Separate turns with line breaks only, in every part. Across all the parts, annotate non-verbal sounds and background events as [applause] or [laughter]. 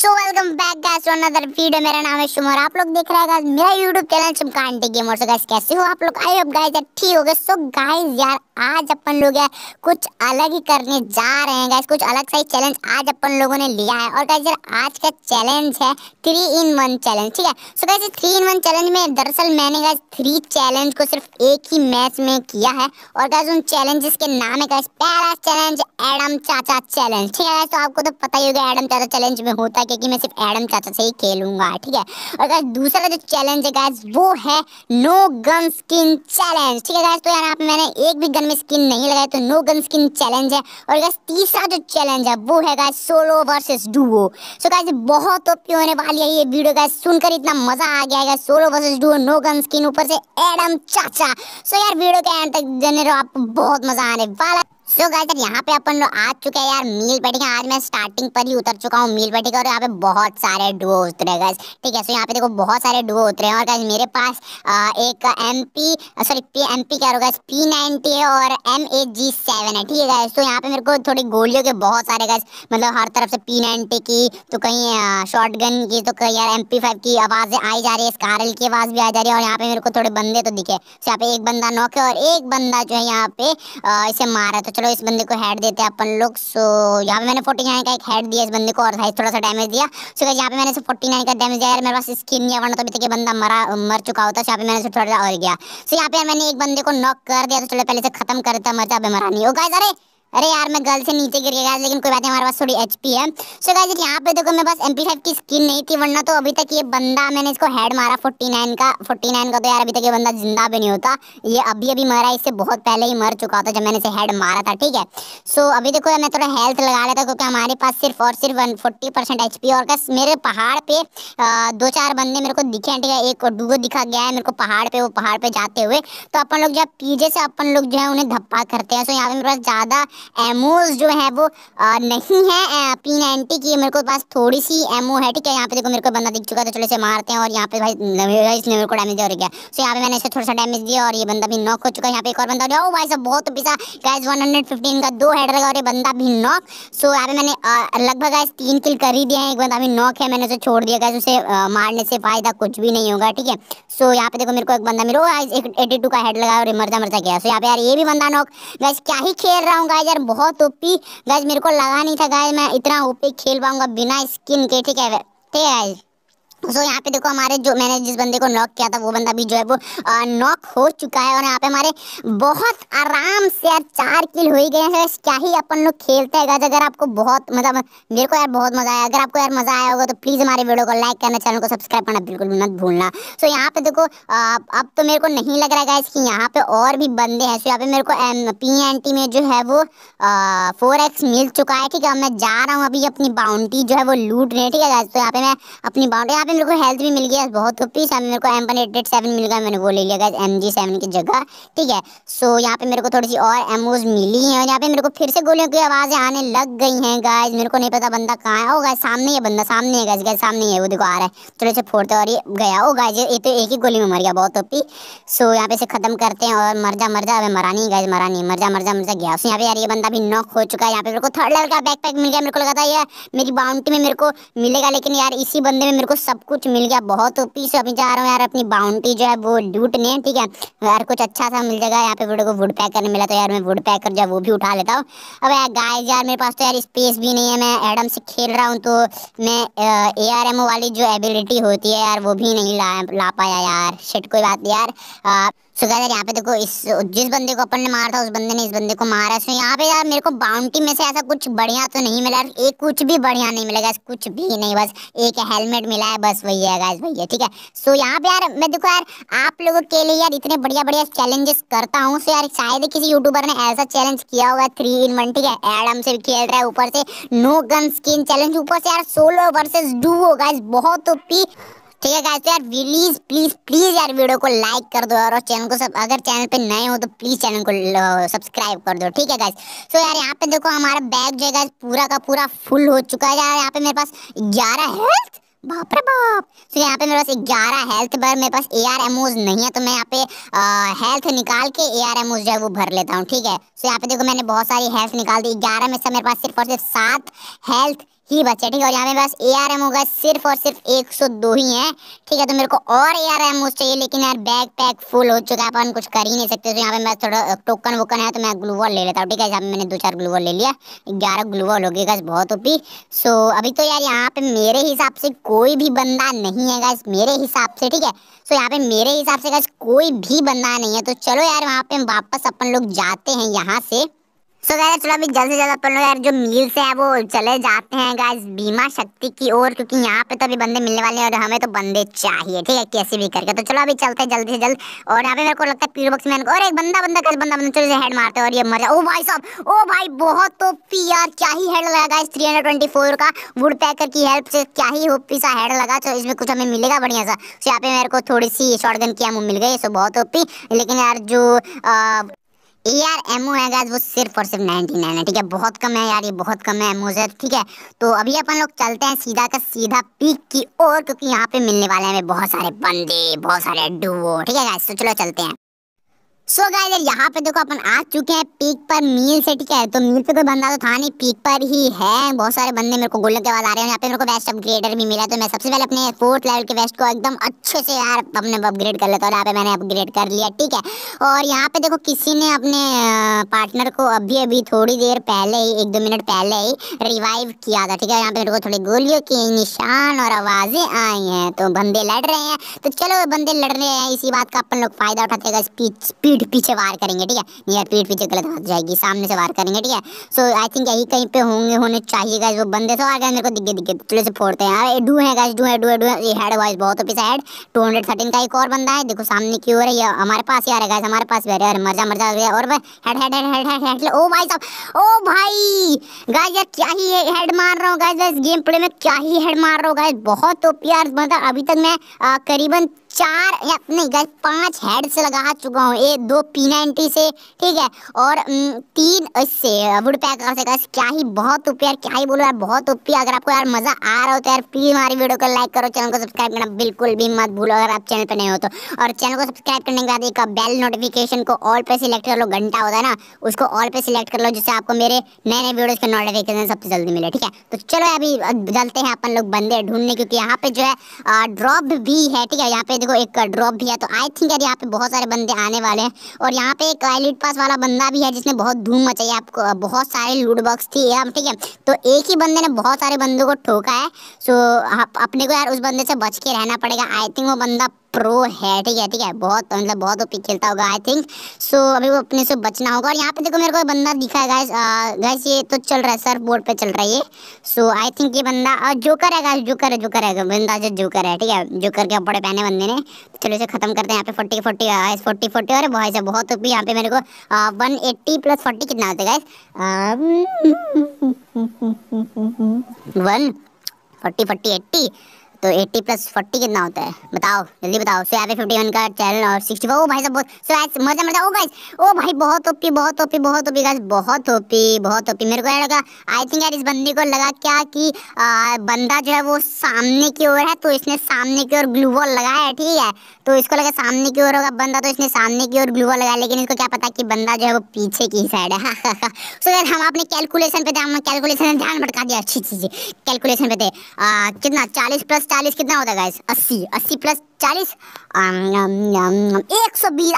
So welcome back guys to another video मेरा नाम है शुमर आप लोग देख रहे हैं गाइस मेरा यूट्यूब चैनल चमकांटी गेमर सो गाइस कैसे हो आप लोग? आई होप गाइस यार ठीक हो गए। सो गाइस यार, आज अपन लोग, यार, कुछ अलग ही करने जा रहे हैं गाइस कुछ अलग सा ही चैलेंज आज अपन लोगों ने लिया है। और गाइस यार, आज का चैलेंज है थ्री इन वन चैलेंज ठीक है? So guys three in one challenge में दरअसल मैंने गाइस थ्री चैलेंज को सिर्फ़ एक ही मैच में किया है। और गाइस उन चैलेंजेस के नाम है गाइस पहला चैलेंज एडम चाचा चैलेंज ठीक है तो आपको तो पता ही होगा एडम चाचा चैलेंज में होता है क्योंकि मैं सिर्फ़ एडम चाचा से ही खेलूँगा, ठीक है? और गाइस दूसरा जो चैलेंज है गाइस वो है नो गन स्किन चैलेंज ठीक है गाइस तो यहाँ पे मैंने एक भी गन में स्किन नहीं लगाया तो नो गन स्किन चैलेंज है। और गाइस तीसरा जो चैलेंज है, वो है guys solo versus duo so guys बहुत ओपी होने वाली है ये वीडियो गाइस सुनकर इतना मज़ा आ गया है solo versus duo no gun skin ऊपर से एडम चाचा। सो यार वीडियो के एंड तक जने रहो, आपको बहुत मज़ा आने वाला सो गाइस यहाँ पे अपन लोग आ चुके हैं यार मील का। आज मैं स्टार्टिंग पर ही उतर चुका हूँ मील का और यहाँ पे बहुत सारे डुओ उतरे गाइस ठीक है सो यहाँ पे देखो बहुत सारे डुओ उतरे हैं। और गाइस मेरे पास आ, एक M P sorry P M P क्या होगा पी नाइनटी है और एम ए जी सेवन है। ठीक है गाइस तो यहाँ पे मेरे को थोड़ी गोलियों के बहुत सारे गाइस मतलब हर तरफ़ से पी नाइनटी की तो कहीं शॉर्ट गन की तो कहीं यार एम पी फाइव की आवाज़ आई जा रही है स्कारल की आवाज़ भी आ जा रही है। और यहाँ पे मेरे को थोड़े बंदे तो दिखे। यहाँ पे एक बंदा नॉक और एक बंदा जो है यहाँ पे इसे मारा। तो चलो इस बंदे को हेड देते हैं अपन लोग। सो यहाँ पे मैंने फोर्टी नाइन का एक हेड दिया, इस बंदे को और साइज़ थोड़ा सा डैमेज दिया। सो यहाँ पे मैंने फोर्टी नाइन का डैमेज दिया। मेरे पास स्किन नहीं वरना तो अभी तक बंदा मरा, मर चुका होता। यहाँ पे मैंने थोड़ा सा और गया सो यहाँ पे मैंने एक बंदे को नॉक कर दिया। तो चलो, पहले से खत्म करता मरता मरा नहीं। होगा अरे! अरे यार, मैं गल से नीचे गिर गया लेकिन कोई बात नहीं, हमारे पास थोड़ी एचपी है। सो गाइस यहाँ पे देखो, मेरे पास फाइव की स्किन नहीं थी, वरना तो अभी तक ये बंदा, मैंने इसको हेड मारा 49 का। 49 का तो यार, अभी तक ये बंदा ज़िंदा भी नहीं होता। ये अभी अभी मरा, इससे बहुत पहले ही मर चुका था जब मैंने इसे हेड मारा था, ठीक है? सो अभी देखो, मैं थोड़ा हेल्थ लगा लेता, क्योंकि हमारे पास सिर्फ़ और सिर्फ़ वन फोर्टी परसेंट एच और बस मेरे पहाड़ पे दो चार बंदे मेरे को दिखे ठीक है? एक डूबो दिखा गया है मेरे को पहाड़ पे, वो पहाड़ पे जाते हुए। तो अपन लोग जब पीछे से अपन लोग जो है उन्हें धप्पा करते हैं। सो यहाँ पे मेरे पास ज़्यादा एमोज जो है वो आ, नहीं है। पी नाइनटी की मेरे को पास थोड़ी सी एमओ है ठीक है? यहाँ पे देखो मेरे को बंदा दिख चुका है तो चलो इसे मारते हैं और यहाँ पे भाई इसने मेरे को डैमेज हो गया सो यहाँ पे मैंने इसे थोड़ा सा डैमेज दिया और ये बंदा भी नॉक हो चुका है। यहाँ पे एक और बंदा हो भाई सब बहुत पिसा। गैस वन का दो हेड लगा और ये बंदा भी नॉक सो यहाँ पे मैंने लगभग गैस तीन किल कर ही दिया है। एक बंदा भी नॉक है मैंने उसे छोड़ दिया। गैस उसे मारने से फ़ायदा कुछ भी नहीं होगा ठीक है? सो यहाँ पे देखो मेरे को एक बंदा मेरे एटी टू का हेड लगा और मरता मरता गया। सो यहाँ पे यार ये भी बंदा नॉक गैस क्या ही खेल रहा हूँ गाइस यार बहुत ओपी गाइज़ मेरे को लगा नहीं था गाइज़ मैं इतना ओपी खेल पाऊँगा बिना स्किन के, ठीक है? ठीक है सो यहाँ पे देखो हमारे जो मैंने जिस बंदे को नॉक किया था, वो बंदा भी जो है वो नॉक हो चुका है और यहाँ पे हमारे बहुत आराम से यार चार किल हो ही गए हैं। क्या ही अपन लोग खेलते हैं अगर आपको बहुत मतलब मेरे को यार बहुत मज़ा आया। अगर आपको यार मज़ा आया होगा तो प्लीज़ हमारे वीडियो को लाइक करना चैनल को सब्सक्राइब करना बिल्कुल मत भूलना। सो यहाँ पे देखो अब तो मेरे को नहीं लग रहा है कि यहाँ पे और भी बंदे हैं। सो यहाँ पे मेरे को पी एन टी में जो है वो फोर एक्स मिल चुका है। ठीक है मैं जा रहा हूँ अभी अपनी बाउंड्री जो है वो लूट रहे हैं ठीक है तो यहाँ पे मैं अपनी बाउंड्री यहाँ पे मेरे को हेल्थ भी मिल गया बहुत ओपी सामने मेरे को M one eight eight seven मिल गया, मैंने वो ले लिया गया एम जी सेवन की जगह, ठीक है? सो यहाँ पे मेरे को थोड़ी सी और एमओज मिली हैं और यहाँ पे मेरे को फिर से गोलियों की आवाज़ें आने लग गई हैं गाइज़ मेरे को नहीं पता बंदा कहाँ है। ओ गाइज़ सामने है बंदा, सामने है गाइज़ गाइज़ सामने है वो देखो आ रहा है। थोड़े से फोड़ते और ये गया। ओ गाइज़ ये तो एक ही गोली में मर गया, बहुत ओपी सो यहाँ पे इसे खत्म करते हैं और मर जा मर जा अभी मरा नहीं गाइज़ मरा नहीं, मर जा मर जा मर जा, गया। सो यहाँ पे यार ये बंदा भी नॉक हो चुका है, यहाँ पे मेरे को थर्ड लेवल का बैकपैक मिल गया, मेरे को लगा था यार, मेरी बाउंड्री में मेरे को मिलेगा, लेकिन यार इसी बंदे में मेरे को सब कुछ मिल गया। बहुत ओपी अभी जा रहा हूँ यार, अपनी बाउंड्री जो है वो लूटने, ठीक है? यार कुछ अच्छा सा मिल जाएगा। यहाँ पे वीडियो को वुड पैकर मिला तो यार मैं वुड पैकर कर जो वो भी उठा लेता हूँ। अब यार गाय यार मेरे पास तो यार स्पेस भी नहीं है। मैं एडम से खेल रहा हूँ तो मैं ए आर एम ओ वाली जो एबिलिटी होती है यार वो भी नहीं ला ला पाया यार। शिट कोई बात नहीं यार। सो so यार यहाँ पे देखो इस जिस बंदे को अपन ने मारा था, उस बंदे ने इस बंदे को मारा। सो यहाँ पे यार मेरे को बाउंड्री में से ऐसा कुछ बढ़िया तो नहीं मिला। एक कुछ भी बढ़िया नहीं मिलेगा कुछ भी नहीं, बस एक हेलमेट मिला है, बस वही है गाइस है, ठीक है? सो यहाँ पे यार मैं देखो यार, आप लोगों के लिए यार इतने बढ़िया बढ़िया चैलेंजेस करता हूँ। सो यार शायद किसी यूट्यूबर ने ऐसा चैलेंज किया होगा थ्री इन वन ठीक है? एडम से खेल रहा है, ऊपर से। नो गन स्किन चैलेंज ऊपर से यार सोलो वर्सेज डू गाइस बहुत ओपी ठीक है गाइस तो यार प्लीज़ प्लीज़ प्लीज़ यार वीडियो को लाइक कर दो और चैनल को सब अगर चैनल पे नए हो तो प्लीज़ चैनल को सब्सक्राइब कर दो, ठीक है गाइस तो यार, यहाँ पे देखो हमारा बैग जो है पूरा का पूरा फुल हो चुका है यार। यहाँ पे मेरे पास ग्यारह हेल्थ बाप रे बाप! तो यहाँ पे मेरे पास ग्यारह हेल्थ भर मेरे पास ए आर एमोज नहीं है तो मैं यहाँ पे हेल्थ निकाल के ए आर एमोज जो है वो भर लेता हूँ, ठीक है? तो यहाँ पे देखो मैंने बहुत सारी हेल्थ निकाल दी। ग्यारह में से मेरे पास सिर्फ़ और सिर्फ़ सात हेल्थ ही बचे ठीक है और यहाँ पे बस ए आर एम होगा, सिर्फ़ और सिर्फ़ एक सौ दो ही है। ठीक है तो मेरे को और ए आर एम चाहिए, लेकिन यार बैग पैक फुल हो चुका है, अपन कुछ कर ही नहीं सकते तो यहाँ पे मैं थोड़ा टोकन वोकन है तो मैं ग्लूवॉल ले लेता हूँ। ठीक है, यहाँ मैंने दो चार ग्लूवॉल ले लिया, ग्यारह ग्लूवॉल हो गए बहुत ओपी सो अभी तो यार यहाँ पे मेरे हिसाब से कोई भी बंदा नहीं है गाइस मेरे हिसाब से, ठीक है? सो यहाँ पे मेरे हिसाब से गाइस कोई भी बंदा नहीं है तो चलो यार, वहाँ पे वापस अपन लोग जाते हैं यहाँ से। सो so, चलो अभी जल्द से जल्द अपन लोग यार जो मील से है वो चले जाते हैं गाइस बीमा शक्ति की ओर क्योंकि यहाँ पे तो अभी बंदे मिलने वाले हैं और हमें तो बंदे चाहिए ठीक है? कैसे भी करके। तो चलो अभी चलते हैं जल्दी से जल्द। और यहाँ पे मेरे को लगता है पीर बॉक्स में और एक बंदा बंदा कैसे बंदा बंदा चलो हेड मारते और ये मर ओ भाई साहब ओ भाई बहुत तो पी यार क्या ही हेड लगा गाइस थ्री का वुड पैकर की हेल्प से क्या ही होपी सा हेड लगा तो इसमें कुछ हमें मिलेगा बढ़िया सा। यहाँ पे मेरे को थोड़ी सी शॉर्ट गन की मिल गई सो बहुत ओपी लेकिन यार जो आर एमओ है गाइस वो सिर्फ़ और सिर्फ़ 99 है, ठीक है? बहुत कम है यार, ये बहुत कम है एमओ है ठीक है? तो अभी अपन लोग चलते हैं सीधा का सीधा पीक की ओर, क्योंकि यहाँ पे मिलने वाले हैं बहुत सारे बंदे, बहुत सारे डुओ ठीक है गाइस तो चलो चलते हैं। सो so गाइस यहाँ पे देखो, अपन आ चुके हैं पीक पर मील से ठीक है तो मील पे कोई बंदा तो था नहीं पीक पर ही है। बहुत सारे बंदे मेरे को गोल्ड के बाद आ रहे हैं। यहाँ पे मेरे को वेस्ट अपग्रेडर भी मिला तो मैं सबसे पहले अपने फोर्थ लेवल के वेस्ट को एकदम अच्छे से यार अपने अपग्रेड कर लेता और यहाँ पे मैंने अपग्रेड कर लिया, ठीक है? और यहाँ पे देखो, किसी ने अपने पार्टनर को अभी अभी थोड़ी देर पहले ही, एक दो मिनट पहले ही रिवाइव किया था, ठीक है? यहाँ पे मेरे को थोड़ी गोलियों की निशान और आवाज़ें आई हैं। तो बंदे लड़ रहे हैं। तो चलो, बंदे लड़ रहे हैं। इसी बात का अपन लोग फ़ायदा उठाते हैं स्पीड पीठ पीछे वार करेंगे, ठीक है? यार, पीठ पीछे गलत हाथ जाएगी, सामने से वार करेंगे, ठीक है? सो आई थिंक यही कहीं पे होंगे, होने चाहिए गाइस वो बंदे तो आ गए, मेरे को दिखे दिखे चलो से फोड़ते हैं। यार डू है गाइस डू है डू है डू है। ये हेड वाइज बहुत पीछे हेड 213 का एक और बंदा है, देखो, सामने की ओर है, ये हमारे पास ही आ रहा है गाइस हमारे पास भी आ रहा है मर जा मर जा और head head head head head ओ भाई साहब, ओ भाई! गाइस यार, क्या ही हेड मार रहा हूँ गाइस इस गेम प्ले में क्या ही हेड मार रहा हूँ गाइस बहुत तो प्यार मतलब अभी तक मैं करीबन चार या नहीं गैस पाँच हेड से लगा चुका हूँ। ये दो पी नाइनटी से, ठीक है? और तीन इससे वुड पैकर से गैस क्या ही बहुत उपी यार, क्या ही बोलो यार, बहुत उपी अगर आपको यार मज़ा आ रहा हो तो यार प्लीज़ हमारी वीडियो को लाइक करो चैनल को सब्सक्राइब करना बिल्कुल भी मत भूलो अगर आप चैनल पर नहीं हो तो। और चैनल को सब्सक्राइब करने के बाद एक बेल नोटिफिकेशन को ऑल पे सिलेक्ट कर लो, घंटा होता है ना, उसको ऑल पे सिलेक्ट कर लो, जिससे आपको मेरे नए नए वीडियोज़ के नोटिफिकेशन सबसे जल्दी मिले, ठीक है? तो चलो अभी जलते हैं अपन लोग बंदे ढूँढने, क्योंकि यहाँ पे जो है ड्रॉप भी है, ठीक है? यहाँ पे देखो, एक ड्रॉप भी है तो आई थिंक यार यहाँ पे बहुत सारे बंदे आने वाले हैं। और यहाँ पे एक एलिट पास वाला बंदा भी है, जिसने बहुत धूम मचाई है। आपको बहुत सारे लूट बॉक्स थी ठीक है? तो एक ही बंदे ने बहुत सारे बंदों को ठोका है। सो अपने को यार उस बंदे से बच के रहना पड़ेगा। आई थिंक वो बंदा प्रो है, ठीक है ठीक है। बहुत मतलब बहुत ओपी खेलता होगा आई थिंक सो अभी वो अपने से बचना होगा। और यहाँ पे देखो, मेरे को बंदा दिखा है गाइस गाइस ये तो चल रहा है सर बोर्ड पे चल रहा है ये। सो आई थिंक ये बंदा और जोकर है गाइस जोकर है जोकर है। बंदा जो जोकर है, ठीक है। जोकर के कपड़े पहने बंदे ने। चलो, इसे खत्म करते हैं। यहाँ पे forty forty guys forty forty अरे बहुत बहुत ओपी यहाँ पे मेरे को वन एट्टी प्लस फोर्टी कितना होता है guys one forty forty eighty तो 80 प्लस 40 कितना होता है? बताओ जल्दी बताओ। सो यहाँ फिफ्टी वन का चैनल और सिक्सटी ओ भाई साहब सो आज मज़ा मज़ा ओ गाइस ओ भाई बहुत ओपी बहुत ओपी बहुत ओपी गाइस बहुत ओपी बहुत ओपी मेरे को यार लगा आई थिंक यार इस बंदे को लगा क्या कि आ, बंदा जो है वो सामने की ओर है तो इसने सामने की ओर ग्लू वॉल लगाया है ठीक है? तो इसको लगा सामने की ओर होगा बंदा तो इसने सामने की ओर ग्लू वॉल लगाया लेकिन इसको क्या पता कि बंदा जो है वो पीछे की साइड है। [laughs] सो यार हम अपने कैलकुलेशन पे ध्यान कैलकुलेशन ध्यान भटका दिया अच्छी चीज़ कैलकुलेशन पे थे। कितना? चालीस प्लस चालीस कितना होता है अस्सी। अस्सी प्लस चालीस? एक सौ बीस।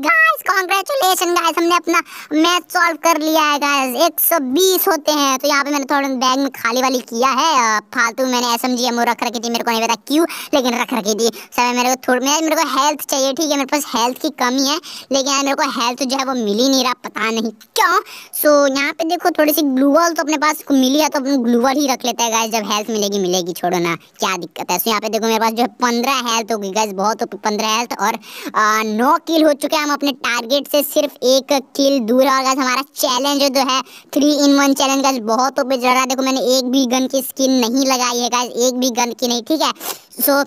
गाइस कॉन्ग्रेचुलेशन गाइस हमने अपना मैथ सॉल्व कर लिया है गाइस एक सौ बीस होते हैं। तो यहाँ पे मैंने थोड़ा बैग में खाली वाली किया है। फालतू मैंने एस एम जी एम रख रखी थी। मेरे को नहीं पता क्यों, लेकिन रख रखी थी। सर, मेरे को थोड़ी, मेरे को हेल्थ चाहिए, ठीक है? मेरे पास हेल्थ की कमी है, लेकिन मेरे को हेल्थ जो है वो मिल ही नहीं रहा, पता नहीं क्यों। सो यहाँ पे देखो, थोड़ी सी ग्लूवल तो अपने पास मिली है तो अपने ग्लूवल ही रख लेते हैं गाइस जब हेल्थ मिलेगी मिलेगी, छोड़ो ना। क्या दिक्कत है। सो यहाँ पे देखो मेरे पास जो है पंद्रह हेल्थ होगी गैस बहुत पंद्रह हेल्थ और नौ किल हो चुके हैं। हम अपने टारगेट से सिर्फ़ एक किल दूर है। और हमारा चैलेंज जो है three in one challenge guys बहुत ओपे चल रहा है देखो मैंने एक भी गन की स्किन नहीं लगाई है गैस एक भी गन की नहीं, ठीक है? सो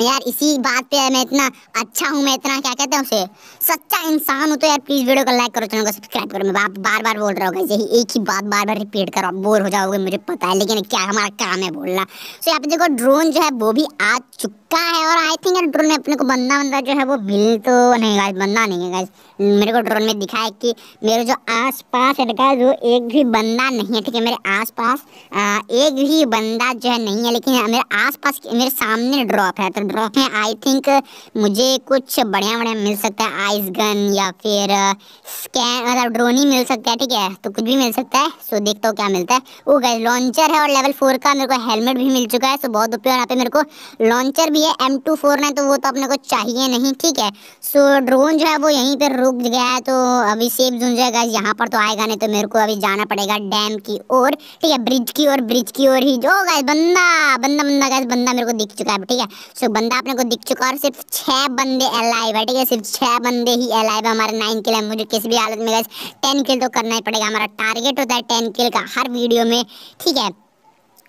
यार, इसी बात पे मैं इतना अच्छा हूँ, मैं इतना क्या कहते हैं उसे? सच्चा इंसान हूँ तो यार प्लीज़ वीडियो को लाइक करो चैनल को सब्सक्राइब करो। मैं बार बार बार बोल रहा हूँ यही एक ही बात बार बार रिपीट करो बोर हो जाओगे, मुझे पता है, लेकिन क्या हमारा काम है बोलना। सो यहाँ पे देखो ड्रोन जो है, वो भी आ चुका है, और आई थिंक ड्रोन में अपने को बंदा बंदा जो है, वो मिल तो नहीं गाइस बंदा नहीं है गाइस मेरे को ड्रोन में दिखा है कि मेरे जो आस पास है गाइस वो एक भी बंदा नहीं है, ठीक है? मेरे आस पास एक भी बंदा जो है नहीं है, लेकिन मेरे आस पास मेरे सामने ड्रॉप है तो ड्रॉप में आई थिंक मुझे कुछ बढ़िया बढ़िया मिल सकता है। आइस गन या फिर स्कैन मतलब ड्रोन ही मिल सकता है, ठीक है? तो कुछ भी मिल सकता है। सो देखता हूँ क्या मिलता है। वो गए लॉन्चर है और लेवल फोर का मेरे को हेलमेट भी मिल चुका है। सो बहुत रुपये यहाँ पे मेरे को लॉन्चर भी है। एम टू फोर ना तो वो तो अपने को चाहिए नहीं, ठीक है? सो ड्रोन जो है वो यहीं पर रुक गया है। तो अभी सेफ़ जोन जो है यहाँ पर तो आएगा नहीं तो मेरे को अभी जाना पड़ेगा डैम की ओर, ठीक है? ब्रिज की ओर ब्रिज की ओर ही जो गाइस बंदा बंदा बंदा गाइस बंदा मेरे को दिख चुका है ठीक है? सो बंदा अपने को दिख चुका और सिर्फ़ छह बंदे अलाइव है, ठीक है? सिर्फ़ छह बंदे ही अलाइव है हमारे नाइन किल है। मुझे किसी भी हालत में टेन किल तो करना ही पड़ेगा। हमारा टारगेट होता है टेन किल का हर वीडियो में, ठीक है?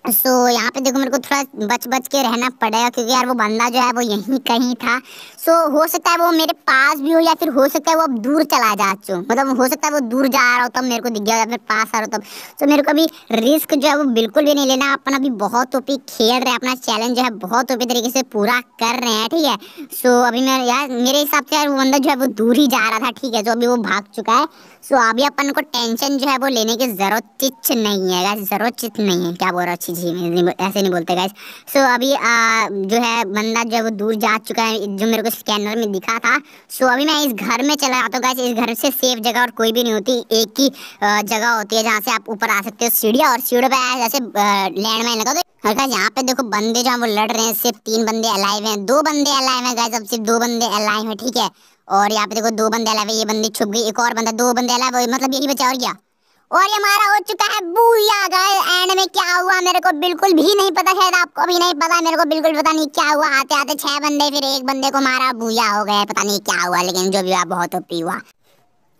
सो so, यहाँ पे देखो मेरे को थोड़ा बच बच के रहना पड़ेगा क्योंकि यार वो बंदा जो है वो यहीं कहीं था। सो so, हो सकता है वो मेरे पास भी हो या फिर हो सकता है वो अब दूर चला जा चु मतलब हो सकता है वो दूर जा रहा हो तब मेरे को दिख गया या फिर पास आ रहा हो तब। सो so, मेरे को अभी रिस्क जो है वो बिल्कुल भी नहीं लेना। अपन अभी बहुत ओपी खेल रहे हैं अपना चैलेंज जो है बहुत ओपी तरीके से पूरा कर रहे हैं ठीक है? सो so, अभी मैं यार मेरे हिसाब से यार वो बंदा जो है वो दूर ही जा रहा था ठीक है? तो अभी वो भाग चुका है। सो अभी अपन को टेंशन जो है वो लेने की ज़रूरत नहीं है ज़रूरत नहीं है क्या बोल रहा अच्छी जी ऐसे नहीं बोलते गाइस सो अभी आ, जो है बंदा जो है वो दूर जा चुका है जो मेरे को स्कैनर में दिखा था। सो अभी मैं इस घर में चला आता हूँ गाइस इस घर से सेफ़ जगह और कोई भी नहीं होती। एक ही जगह होती है जहाँ से आप ऊपर आ सकते हो सीढ़िया और सीढ़ियों पे जैसे लैंड माइन लगा दो। गाइस यहाँ पे देखो बंदे जो वो लड़ रहे हैं सिर्फ़ तीन बंदे अलाइव हैं। दो बंदे अलाइव हैं गाइस अब सिर्फ़ दो बंदे अलाइव हैं ठीक है? और यहाँ पे देखो दो बंदे अलाइव है ये बंदी छुप गई एक और बंदा दो बंदे अलाइव मतलब यही बचा और क्या? और ये हमारा हो चुका है बूया गाइस एंड में क्या हुआ मेरे को बिल्कुल भी नहीं पता, शायद आपको भी नहीं पता, मेरे को बिल्कुल पता नहीं क्या हुआ। आते आते छह बंदे फिर एक बंदे को मारा बूया हो गया, पता नहीं क्या हुआ, लेकिन जो भी हुआ बहुत ओपी हुआ।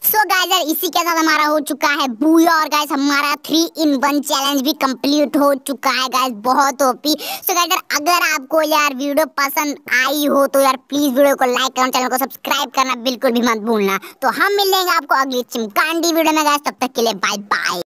सो so गाइस इसी के साथ हमारा हो चुका है बूया और गाइस हमारा थ्री इन वन चैलेंज भी कंप्लीट हो चुका है गाइस बहुत ओपी सो गाइस अगर आपको यार वीडियो पसंद आई हो तो यार प्लीज़ वीडियो को लाइक करना चैनल को सब्सक्राइब करना, बिल्कुल भी मत भूलना। तो हम मिलेंगे आपको अगली चिमकांडी वीडियो में गाइस तब तक के लिए बाय बाय